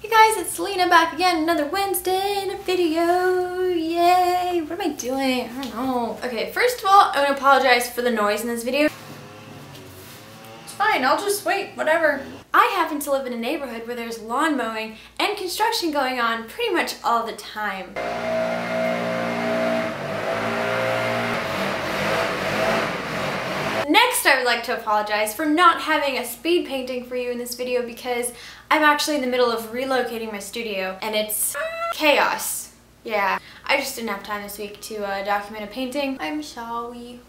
Hey guys, it's Lena back again, another Wednesday in a video. Yay! What am I doing? I don't know. Okay, first of all, I want to apologize for the noise in this video. It's fine, I'll just wait, whatever. I happen to live in a neighborhood where there's lawn mowing and construction going on pretty much all the time. Next, I would like to apologize for not having a speed painting for you in this video because I'm actually in the middle of relocating my studio and it's chaos. Yeah, I just didn't have time this week to uh, document a painting. I'm sorry.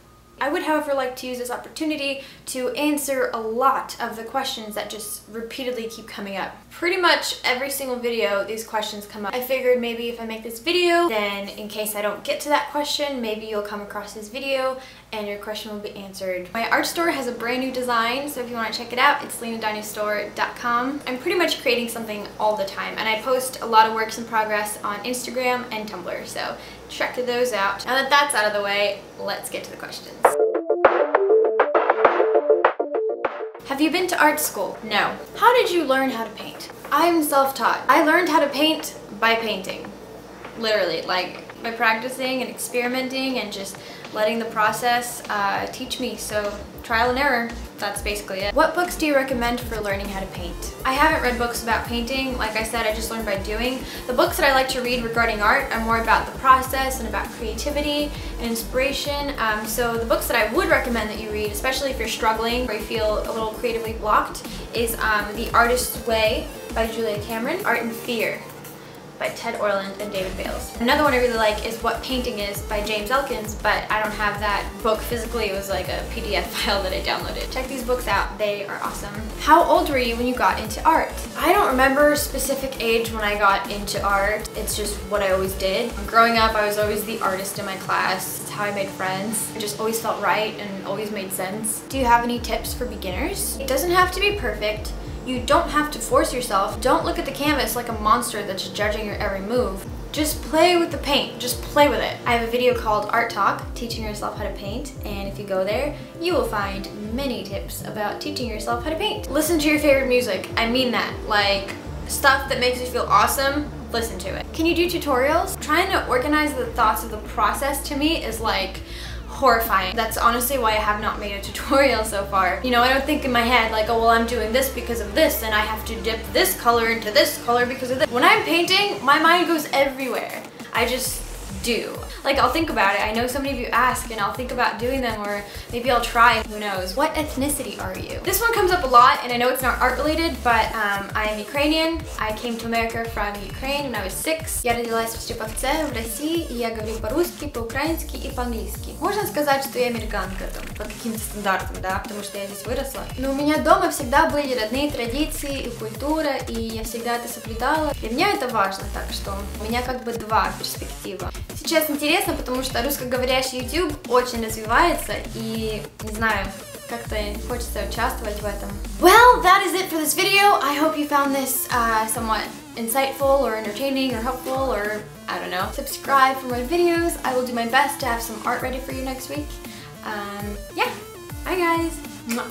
I would, however, like to use this opportunity to answer a lot of the questions that just repeatedly keep coming up. Pretty much every single video, these questions come up. I figured maybe if I make this video, then in case I don't get to that question, maybe you'll come across this video and your question will be answered. My art store has a brand new design, so if you want to check it out, it's lenadanyastore.com. I'm pretty much creating something all the time, and I post a lot of works in progress on Instagram and Tumblr, so check those out. Now that that's out of the way, let's get to the questions. Have you been to art school? No. How did you learn how to paint? I'm self-taught. I learned how to paint by painting. Literally, like by practicing and experimenting and just letting the process uh, teach me. So trial and error, that's basically it. What books do you recommend for learning how to paint? I haven't read books about painting. Like I said, I just learned by doing. The books that I like to read regarding art are more about the process and about creativity and inspiration. Um, so the books that I would recommend that you read, especially if you're struggling or you feel a little creatively blocked, is um, The Artist's Way by Julia Cameron, Art and Fear by Ted Orland and David Bayles. Another one I really like is What Painting Is by James Elkins, but I don't have that book physically. It was like a PDF file that I downloaded. Check these books out. They are awesome. How old were you when you got into art? I don't remember a specific age when I got into art. It's just what I always did. Growing up, I was always the artist in my class. It's how I made friends. It just always felt right and always made sense. Do you have any tips for beginners? It doesn't have to be perfect. You don't have to force yourself. Don't look at the canvas like a monster that's judging your every move. Just play with the paint, just play with it. I have a video called Art Talk, teaching yourself how to paint, and if you go there, you will find many tips about teaching yourself how to paint. Listen to your favorite music, I mean that. Like, stuff that makes you feel awesome, listen to it. Can you do tutorials? Trying to organize the thoughts of the process to me is like, horrifying. That's honestly why I have not made a tutorial so far. You know, I don't think in my head like, oh, well, I'm doing this because of this, and I have to dip this color into this color because of this. When I'm painting, my mind goes everywhere. I just do. Like I'll think about it. I know so many of you ask and I'll think about doing them or maybe I'll try, who knows. What ethnicity are you? This one comes up a lot and I know it's not art related, but um, I am Ukrainian. I came to America from Ukraine when I was six. Я родилась в Щеповце, в России, и я говорю по-русски, по-украински и по-английски. Можно сказать, что я американка там, по каким-то стандартам, да, потому что я здесь выросла. Но у меня дома всегда были родные традиции и культура, и я всегда это соблюдала. Для меня это важно, так что у меня как бы два перспектива. Сейчас интересно, потому что русскоговорящий YouTube очень развивается, и, не знаю, как-то хочется участвовать в этом. Well, that is it for this video. I hope you found this uh, somewhat insightful or entertaining or helpful or I don't know. Subscribe for more videos. I will do my best to have some art ready for you next week. Um, yeah. Bye guys. Mwah.